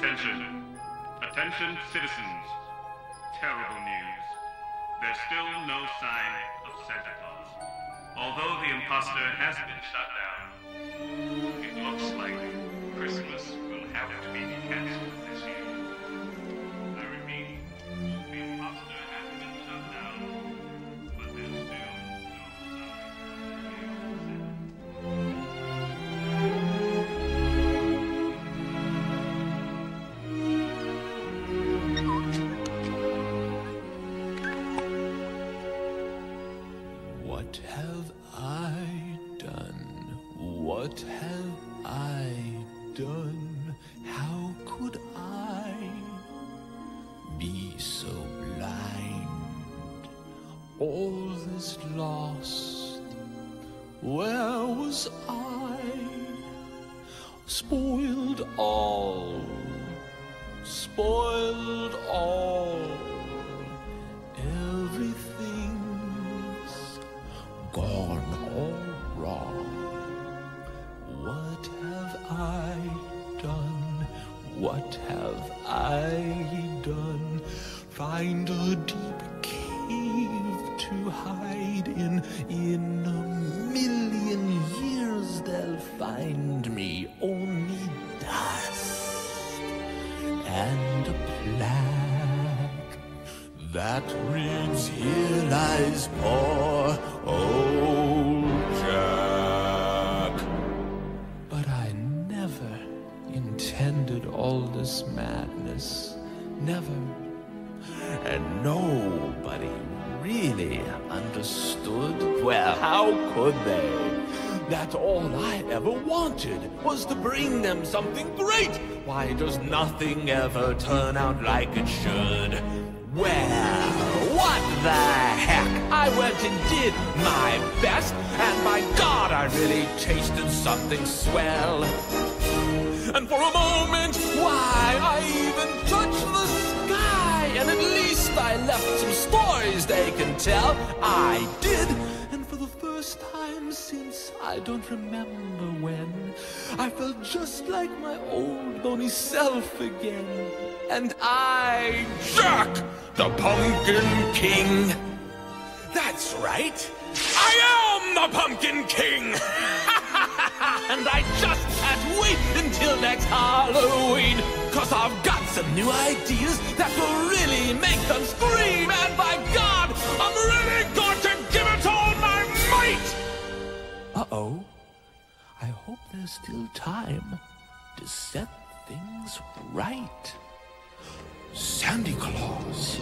Attention. Attention, citizens. Terrible news. There's still no sign of Santa Claus. Although the imposter has been shut down, What have I done? What have I done? How could I be so blind? All this lost. Where was I? Spoiled all. Spoiled all. What have I done? Find a deep cave to hide in. In a million years they'll find me only dust and a plaque that reads, Here lies poor old oh, intended all this madness. Never. And nobody really understood. Well, how could they? That all I ever wanted was to bring them something great. Why does nothing ever turn out like it should? Well, what the heck? I went and did my best, and by God, I really tasted something swell. And for a moment, some stories they can tell. I did, and for the first time since I don't remember when, I felt just like my old bony self again. And I, Jack, the Pumpkin King. That's right. I am the Pumpkin King. and I just can't wait until next Halloween. Cause I've got some new ideas that will really make them scream. Uh oh. I hope there's still time to set things right. Sandy Claus.